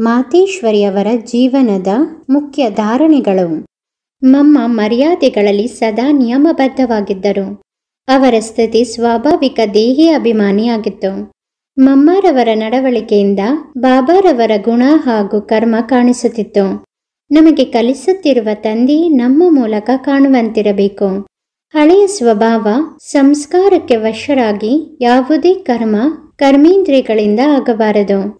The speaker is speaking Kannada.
ಮಾತೇಶ್ವರಿಯವರ ಜೀವನದ ಮುಖ್ಯ ಧಾರಣೆಗಳು ಮಮ್ಮ ಮರ್ಯಾದೆಗಳಲ್ಲಿ ಸದಾ ನಿಯಮಬದ್ಧವಾಗಿದ್ದರು. ಅವರ ಸ್ಥಿತಿ ಸ್ವಾಭಾವಿಕ ದೇಹಿ ಅಭಿಮಾನಿಯಾಗಿತ್ತು. ಮಮ್ಮಾರವರ ನಡವಳಿಕೆಯಿಂದ ಬಾಬಾರವರ ಗುಣ ಹಾಗೂ ಕರ್ಮ ಕಾಣಿಸುತ್ತಿತ್ತು. ನಮಗೆ ಕಲಿಸುತ್ತಿರುವ ತಂದೆ ನಮ್ಮ ಮೂಲಕ ಕಾಣುವಂತಿರಬೇಕು. ಹಳೆಯ ಸ್ವಭಾವ ಸಂಸ್ಕಾರಕ್ಕೆ ವಶರಾಗಿ ಯಾವುದೇ ಕರ್ಮ, ಕರ್ಮೇಂದ್ರಿಯಗಳಿಂದ ಆಗಬಾರದು.